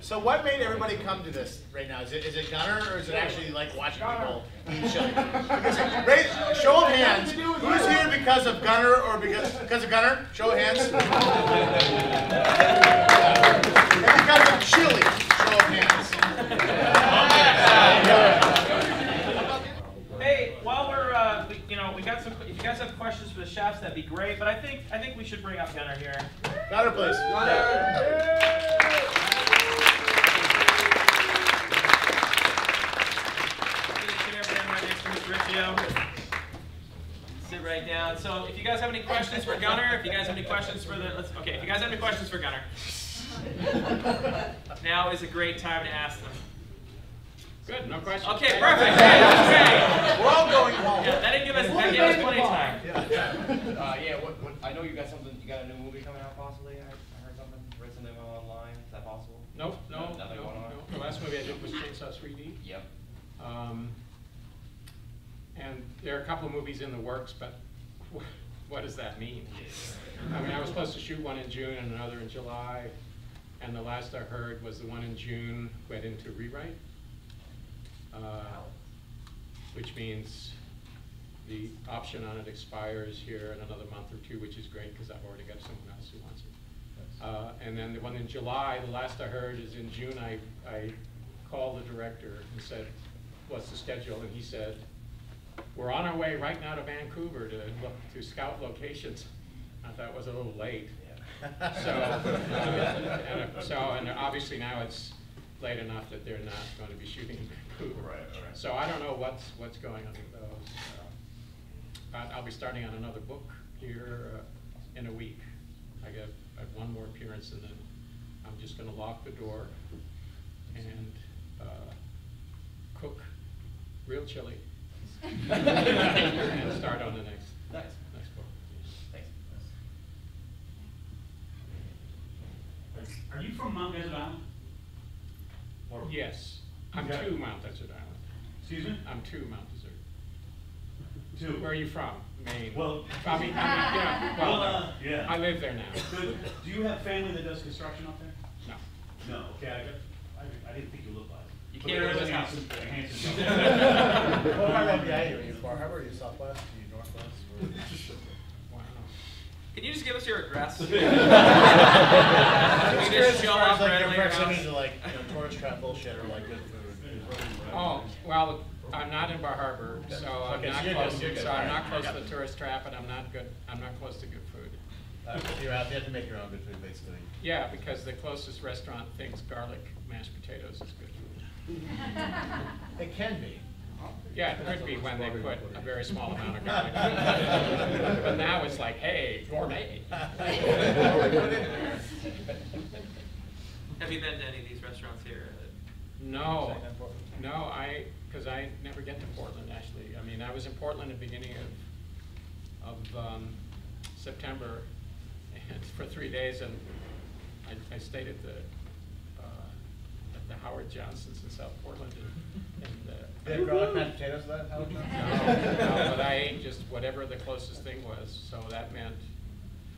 So what made everybody come to this right now? Is it, is it Gunnar or is it actually like watching people eat chili? Because, raise, show of hands. Who's here because of Gunnar or because because of Gunnar? Show of hands. And because of chili. Show of hands. Hey, while we're, uh, we, you know, we got some. If you guys have questions for the chefs, that'd be great. But I think I think we should bring up Gunnar here. Gunnar, please. Sit next to Mr. Ricchio. Sit right down. So, if you guys have any questions for Gunnar, if you guys have any questions for the, let's, okay, if you guys have any questions for Gunnar, now is a great time to ask them. Good, no questions. Okay, perfect. Great, great. We're all going home. Yeah, that didn't give us, that gave us plenty of time. Uh, yeah, what, what, I know you got something, you got a new movie coming out possibly, I, I heard something, read something online, is that possible? Nope, no, no, Nothing going on? no. The last movie I did was Chainsaw 3D. Yep. Um, and there are a couple of movies in the works, but what does that mean? I mean, I was supposed to shoot one in June and another in July, and the last I heard was the one in June went into rewrite. Uh, Which means the option on it expires here in another month or two, which is great, because I've already got someone else who wants it. Uh, And then the one in July, the last I heard is in June, I, I called the director and said, what's the schedule? And he said, we're on our way right now to Vancouver to look, to scout locations. I thought it was a little late. So, uh, and, so, and obviously now it's late enough that they're not going to be shooting in Vancouver. Right, right. So I don't know what's, what's going on with those. Uh, but I'll be starting on another book here uh, in a week. I got, I have one more appearance and then I'm just gonna lock the door and, uh, cook real chili. And start on the next, Nice, next book. thanks. Are you from Mount Desert Island? Or- Yes, I'm Okay. to Mount Desert Island. Excuse me? I'm to Mount Desert. Two. Where are you from? Maine? Well- I mean, I mean, yeah, Well, well, uh, yeah. I live there now. Good. Do you have family that does construction up there? No. No, okay, I got, I, I didn't think you looked like it. You But can't it rent was this house. handsome- a handsome What young- part of the are you? Are Harbor? Are you Southwest? Are you Northwest? Wow. Can you just give us your address? We just just show up like your proximity to like, you know, tourist trap bullshit or like good food. Oh, well, I'm not in Bar Harbor, so I'm Okay, so not you're close, good, to- so I'm not close to the tourist trap, and I'm not good, I'm not close to good food. Uh, You're out, you have to make your own good food, basically. Yeah, because the closest restaurant thinks garlic mashed potatoes is good food. It can be. Yeah, it could be when they put a very small amount of garlic. But now it's like, hey, gourmet. Have you been to any of these restaurants here? No, no, I, because I never get to Portland, actually. I mean, I was in Portland at the beginning of, of um, September and for three days, and I, I stayed at the, uh, at the Howard Johnson's in South Portland, and, and, uh, They have garlic mashed potatoes for that, Howard no, no, but I ate just whatever the closest thing was, so that meant,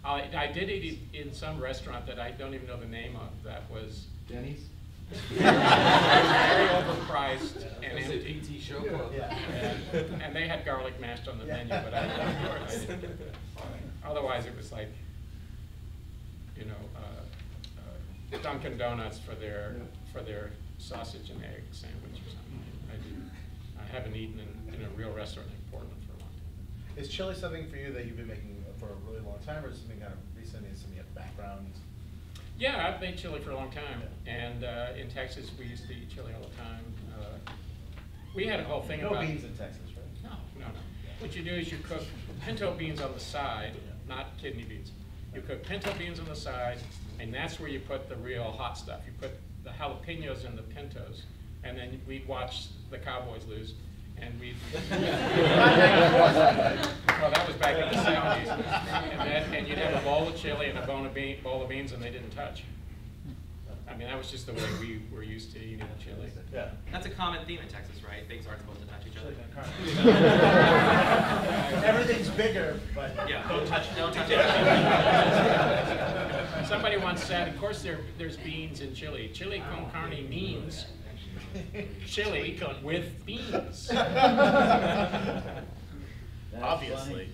I, I did eat it in some restaurant that I don't even know the name of, that was Denny's? very overpriced and Is it empty. PT Show Club? Yeah. And, and they had garlic mashed on the Yeah. menu, but I, I didn't get that. Otherwise, it was like, you know, uh, uh, Dunkin' Donuts for their, for their sausage and egg sandwich or something. I I haven't eaten in, in a real restaurant in Portland for a long time. Is chili something for you that you've been making for a really long time, or is it something kind of recent, is something you have background? Yeah, I've made chili for a long time, and uh, in Texas, we used to eat chili all the time. Uh, We had a whole thing No about. beans in Texas, right? No, no, no. What you do is you cook pinto beans on the side, not kidney beans. You cook pinto beans on the side, and that's where you put the real hot stuff. You put the jalapenos in the pintos, and then we'd watch the Cowboys lose, and we'd. Well, that was back in the seventies. And then, and you'd have a bowl of chili and a bowl of bean, bowl of beans, and they didn't touch. I mean, that was just the way we were used to eating chili. Yeah. That's a common theme in Texas, right? Things aren't supposed to touch each other. Everything's bigger, but Yeah. don't touch. Don't touch it. Somebody once said, of course there, there's beans in chili. Chili con carne means chili with beans. Obviously.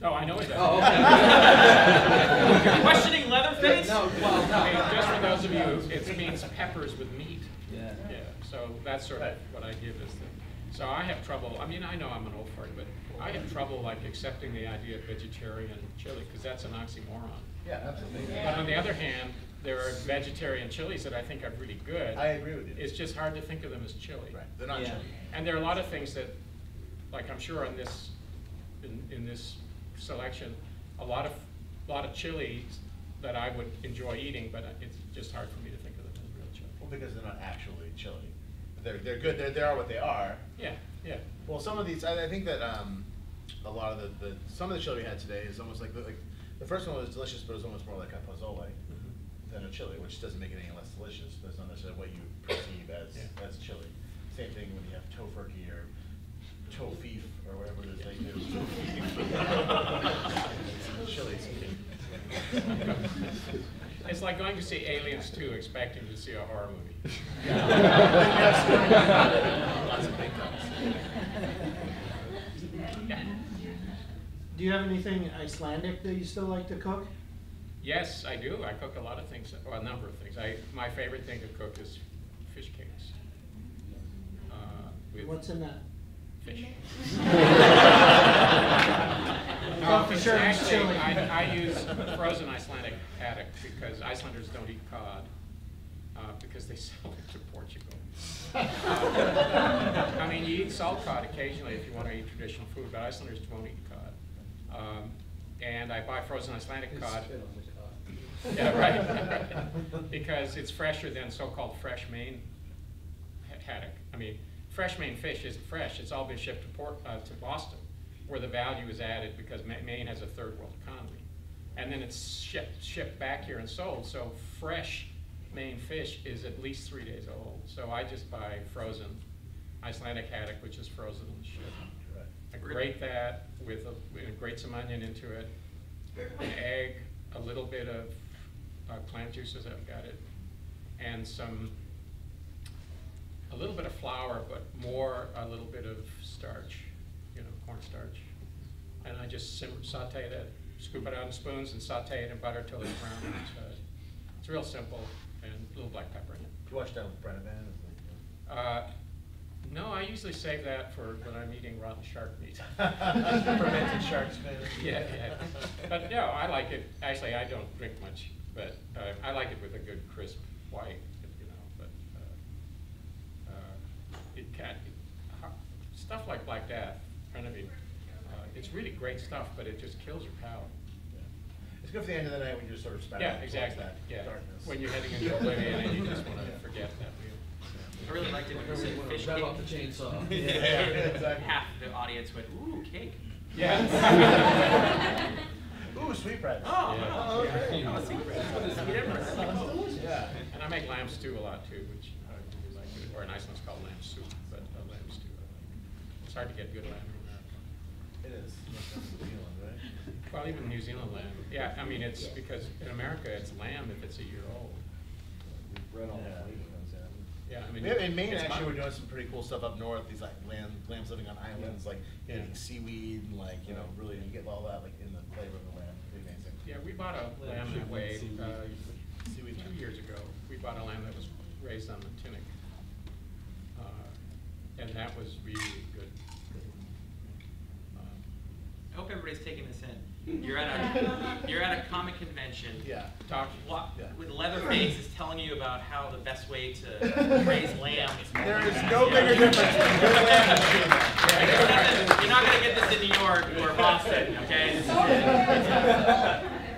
No, oh, I know it Oh, doesn't. Questioning Leatherface? No, well, I mean, just for those of you, it means peppers with meat. Yeah. Yeah, so that's sort of what I give as the, so I have trouble, I mean, I know I'm an old fart, but I have trouble like accepting the idea of vegetarian chili, because that's an oxymoron. Yeah, absolutely. But on the other hand, there are vegetarian chilies that I think are really good. I agree with you. It's just hard to think of them as chili. Right, they're not Yeah. chili. And there are a lot of things that, like I'm sure on this, in, in this selection, a lot of, lot of chilies that I would enjoy eating, but it's just hard for me to think of them as real chili. Well, because they're not actually chili. But they're, they're good, they're, they are what they are. Yeah, yeah. Well, some of these, I, I think that, um, a lot of the, the, some of the chili we had today is almost like, the- like, the first one was delicious, but it was almost more like a pozole than a chili, which doesn't make it any less delicious, but it's not necessarily what you perceive as, Yeah. as chili. Same thing when you have tofurkey or tofief or whatever it is they do. Chilies. It's like going to see Aliens 2 expecting to see a horror movie. Lots of big guns. Do you have anything Icelandic that you still like to cook? Yes, I do. I cook a lot of things, well, a number of things. I, my favorite thing to cook is fish cakes. Uh, What's in that? fish. I No, thought for sure actually. I, I use frozen Icelandic haddock because Icelanders don't eat cod, uh, because they sell it to Portugal. Uh, I mean, you eat salt cod occasionally if you want to eat traditional food, but Icelanders won't eat cod. Um, and I buy frozen Icelandic cod. Yeah, right. Because it's fresher than so-called fresh Maine haddock. I mean, fresh Maine fish isn't fresh, it's all been shipped to Port, uh, to Boston, where the value is added because Maine has a third world economy. And then it's shipped, shipped back here and sold, so fresh Maine fish is at least three days old. So I just buy frozen Icelandic haddock, which is frozen and shipped. I grate that with, a- with- grate some onion into it, an egg, a little bit of uh, clam juices, I've got it, and some, a little bit of flour, but more a little bit of starch, you know, cornstarch. And I just simmer, saute that, scoop it out in spoons and saute it in butter till it's brown on the. It's real simple and a little black pepper in it. You watch that with Brennivín? Uh, No, I usually save that for when I'm eating rotten shark meat. Fermented shark's fin. Yeah, yeah. But no, I like it. Actually, I don't drink much, but uh, I like it with a good crisp white, you know, but uh, uh, it can, stuff like Black Death, Brennivín, uh, it's really great stuff, but it just kills your palate. It's good for the end of the night when you're sort of spent Yeah, exactly, that yeah. darkness. When you're heading into oblivion and you just want to forget that. I really liked it when you said fish Rev up the cake. chainsaw. Yeah, exactly. Half the audience went, ooh, cake. Yeah. Ooh, sweetbread. Oh, Yeah. oh, okay. Oh, secret. Sweet Empress. Yeah. And I make lamb stew a lot too, which I really like, it. or in Iceland it's called lamb soup, but uh, lamb stew I like. It's hard to get good lamb in America. It is. New Zealand, right? Well, even New Zealand lamb, yeah, I mean, it's because in America, it's lamb if it's a year old. Yeah. Yeah, I mean. In Maine, actually, fun. we're doing some pretty cool stuff up north, these like lamb, lambs living on islands, like Yeah. eating seaweed and like, you know, really, you get all that like in the flavor of the lamb, pretty amazing. Yeah, we bought a lamb that way, uh, Seaweed. two years ago. We bought a lamb that was raised on the Tinnick. Uh, And that was really good. Uh, I hope everybody's taking this in. You're at a, you're at a comic convention. Yeah. Talk, Wa- Yeah. With Leatherface is telling you about how the best way to raise lamb is. There is no bigger difference between good lamb and cheese. You're not- You're not gonna get this in New York or Boston, okay?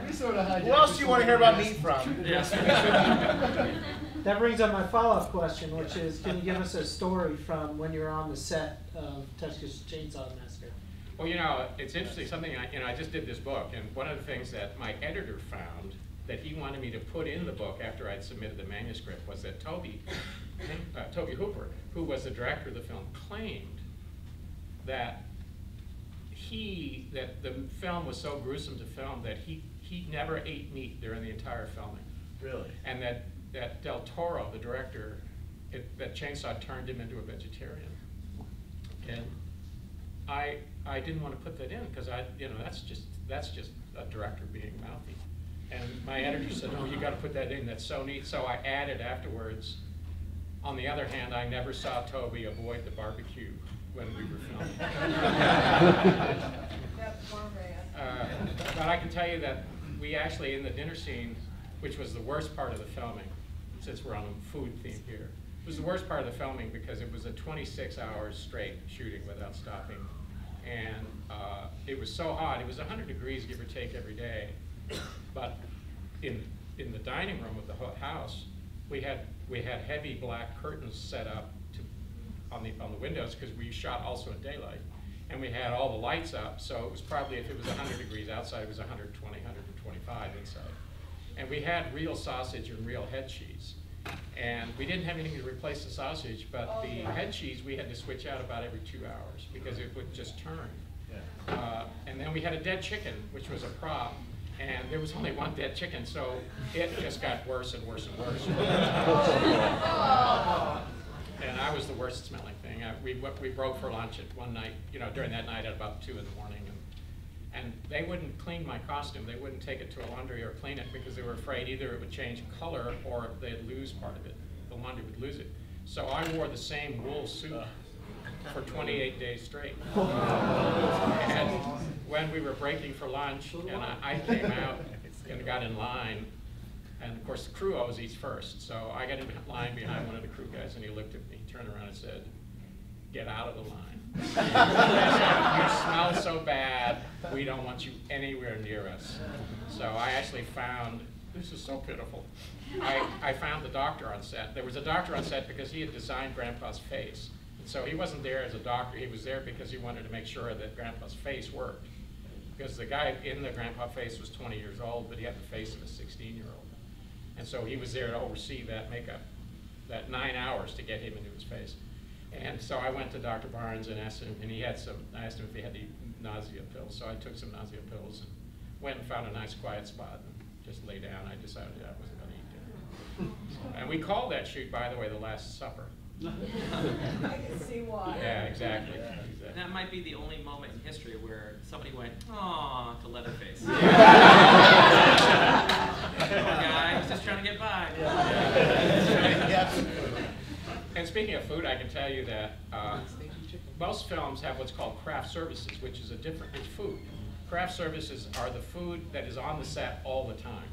This is it. Who else do you wanna hear about meat from? Yes. That brings up my follow-up question, which is, can you give us a story from when you were on the set of Texas Chainsaw Massacre? Well, you know, it's interesting, something, I, you know, I just did this book, and one of the things that my editor found that he wanted me to put in the book after I'd submitted the manuscript was that Tobe, uh, Tobe Hooper, who was the director of the film, claimed that he, that the film was so gruesome to film that he, he never ate meat during the entire filming. Really? And that, that Del Toro, the director, it, that Chainsaw turned him into a vegetarian. And I, I didn't want to put that in because I, you know, that's just, that's just a director being mouthy. And my editor said, no, you gotta put that in, that's so neat. So I added afterwards. On the other hand, I never saw Tobe avoid the barbecue when we were filming. Uh, But I can tell you that we actually, in the dinner scene, which was the worst part of the filming, since we're on a food theme here, it was the worst part of the filming because it was a 26 hours straight shooting without stopping. And uh, it was so hot, it was 100 degrees give or take every day. But in, in the dining room of the house, we had, we had heavy black curtains set up to, on the, on the windows, because we shot also in daylight. And we had all the lights up, so it was probably, if it was hundred degrees outside, it was 120, 125 inside. And we had real sausage and real head cheese. And we didn't have anything to replace the sausage, but the head cheese, we had to switch out about every two hours, because it would just turn. Uh, And then we had a dead chicken, which was a prop, and there was only one dead chicken, so it just got worse and worse and worse. And I was the worst smelling thing. I- We, we broke for lunch at one night, you know, during that night at about two in the morning. and And they wouldn't clean my costume. They wouldn't take it to a laundry or clean it because they were afraid either it would change color or they'd lose part of it. The laundry would lose it. So I wore the same wool suit for 28 days straight. And when we were breaking for lunch, and I, I came out and got in line, and of course, the crew always eats first, so I got in line behind one of the crew guys, and he looked at me, turned around and said, "Get out of the line. You smell so bad, we don't want you anywhere near us." So I actually found, this is so pitiful, I, I found the doctor on set. There was a doctor on set because he had designed Grandpa's face. And so he wasn't there as a doctor, he was there because he wanted to make sure that Grandpa's face worked. Because the guy in the Grandpa face was 20 years old, but he had the face of a 16-year-old. And so he was there to oversee that makeup, that nine hours to get him into his face. And so I went to Dr. Barnes and asked him, and he had some, I asked him if he had the nausea pills. So I took some nausea pills and went and found a nice quiet spot and just lay down. I decided I wasn't gonna eat dinner. And we called that shoot, by the way, the Last Supper. I can see why. Yeah, exactly, And exactly. that might be the only moment in history where somebody went, "Aw" to Leatherface. Poor guy, he's just trying to get by. Yes. And speaking of food, I can tell you that uh, most films have what's called craft services, which is a different, it's food. Craft services are the food that is on the set all the time.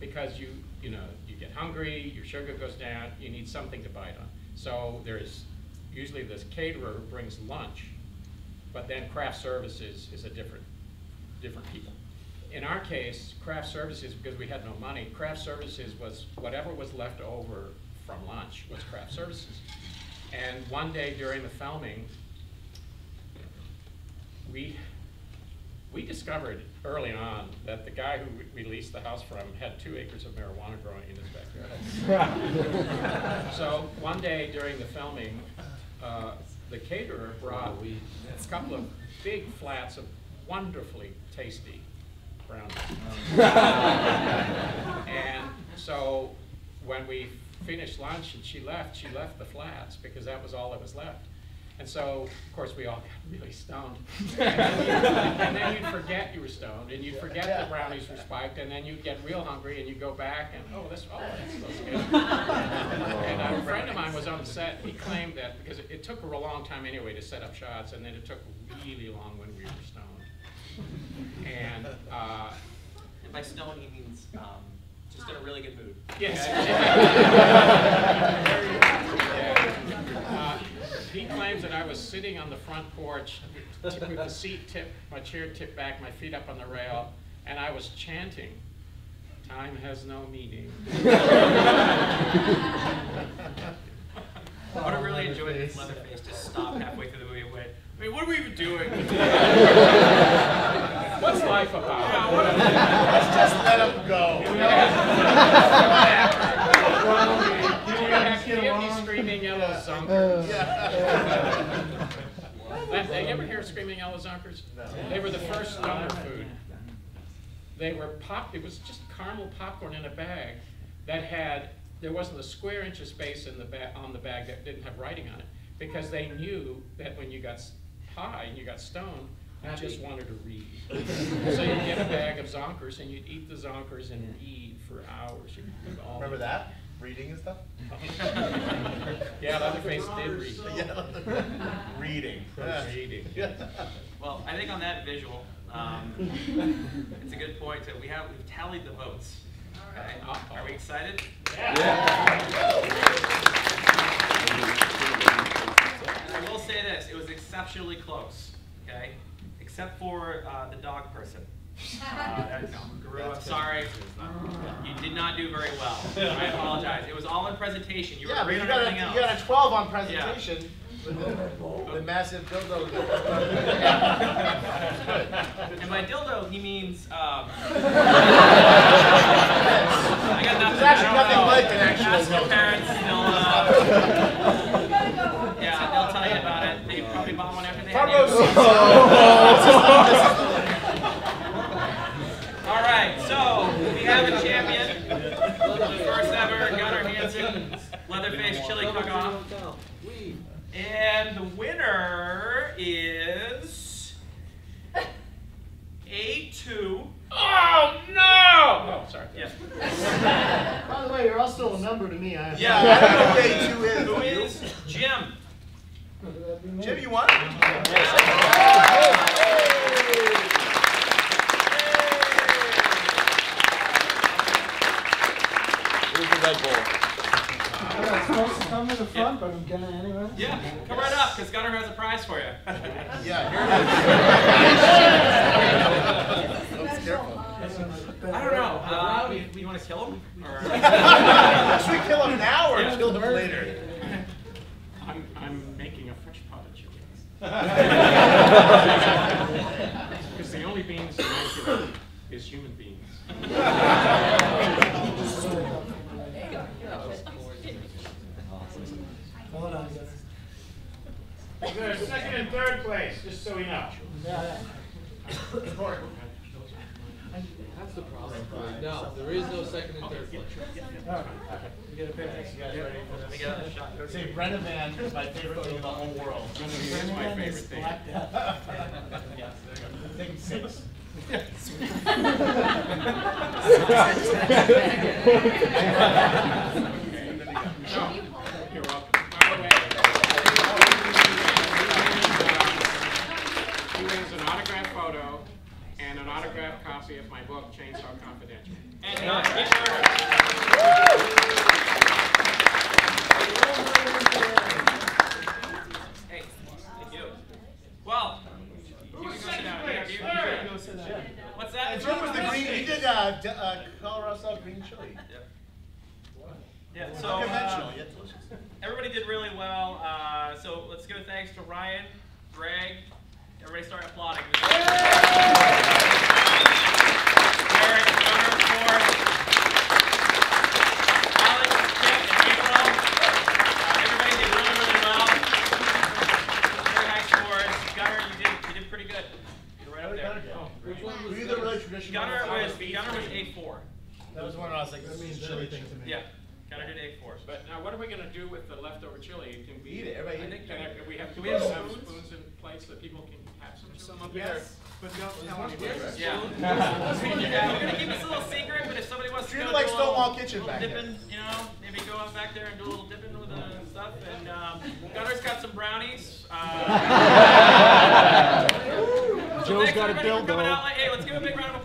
Because you, you know, you get hungry, your sugar goes down, you need something to bite on. So there's, usually this caterer who brings lunch, but then craft services is a different, different people. In our case, craft services, because we had no money, craft services was whatever was left over from lunch was craft services. And one day during the filming, we, we discovered early on that the guy who we leased the house from had two acres of marijuana growing in his backyard. So one day during the filming, uh, the caterer brought a couple of big flats of wonderfully tasty brownies. And so when we finished lunch and she left, she left the flats because that was all that was left. And so, of course, we all got really stoned. And then you'd forget you were stoned, and you'd forget the brownies were spiked, and then you'd get real hungry, and you'd go back and, oh, this, oh, this looks good. And a friend of mine was on the set, he claimed that, because it- it took a long time anyway to set up shots, and then it took really long when we were stoned. And, uh, And by stoned, he means um, just in a really good mood. Yes. Uh, He claims that I was sitting on the front porch with the seat tipped, my chair tipped back, my feet up on the rail, and I was chanting, "Time has no meaning." I would have really enjoyed if Leatherface just stopped halfway through the movie and went, I mean, what are we even doing? Life about? Let's just let him go. Screaming yellow zonker. That, They ever hear Screaming Yellow Zonkers? No. They were the first stoner food. They were pop, it was just caramel popcorn in a bag that had, there wasn't a square inch of space in the ba, on the bag that didn't have writing on it. Because they knew that when you got high and you got stoned, you just wanted to read. So you'd get a bag of Zonkers and you'd eat the Zonkers and read for hours. All- Remember that? Reading and stuff? Yeah, Leatherface did read. Yeah. Reading. Reading. Yeah. Well, I think on that visual, um, it's a good point that we have, we've tallied the votes. Okay, Uh-oh. are we excited? I will say this, it was exceptionally close, okay? Except for, uh, the dog person. Uh, that- no, Guru, I'm sorry, you did not do very well. I apologize, it was all in presentation, you were Yeah, but great you on got everything a, else. you got a twelve on presentation with the, the massive dildo. And by dildo, he means, um. I got nothing. It's actually nothing know. like an actual Ask your dildo. parents, they'll, uh, You gotta go home. yeah, they'll tell you about it. They probably bought one after they Front had row you. Oh. seats. All right, so we have a champion. The first ever Gunnar Hansen Leatherface Chili Cook-Off. And the winner is A2. Oh, no! Oh, sorry. Yes. By the way, you're all still a number to me. I Yeah, I don't know who A2 is. Who is Jim? Jim, you won? I'm not supposed come to the front, but I'm gonna anyway. Yeah, come right up, because Gunnar has a prize for you. Yeah, here it is. I don't know. Uh, we, we want to kill him? Should we kill him now or Yeah. kill him later? I'm, I'm a fresh pot of chili. Because the only beans in Vancouver is human beings. Hold on. Good, second and third place, just so we know. Yeah, That's the problem. No, there is no second and third place. yeah. Alright. You get a picture? You guys ready for Let me this? get a shot. Say Brennivín is my favorite thing in the whole world. It's my favorite is thing. Black Death. Yes, there you go. Take six. No, you're welcome. By the way, he wins an autographed photo and an autographed copy of my book, Chainsaw Confidential. Uh, And uh, get your- Hey, thank you. Well, you can go sit down. You- you- you can go sit down. What's that? And Jim was the green, he did, uh, d- uh, Colorado style green chili. Yeah, so, Unconventional, uh, yet delicious. everybody did really well. Uh, so let's give thanks to Ryan, Greg. Everybody start applauding. Eric, Gunnar, Ford, Alex, Kip, and April. Uh, everybody did really, really well. Very high scores. Gunnar, you did, you did pretty good. You're right up there. Which one was? Were you the really traditional? Gunnar one? was, Gunnar was A4. That was one where I was like, this is chili thing to me. Yeah, Gunnar did A4. But now, what are we gonna do with the leftover chili? Can we? Eat it, everybody I eat think, it. can I- we have, Do we have some spoons? Spoons and that people can have some? Some chili? up there. But don't tell anybody. Yeah. Yeah, we're gonna keep this a little secret, but if somebody wants to go like do a little, Stonewall Kitchen little back there. dipping, you know, maybe go out back there and do a little dipping with the stuff. And um, Gunnar's got some brownies. Uh, so Joe's thanks got a everybody for coming dildo. out. Hey, let's give a big round of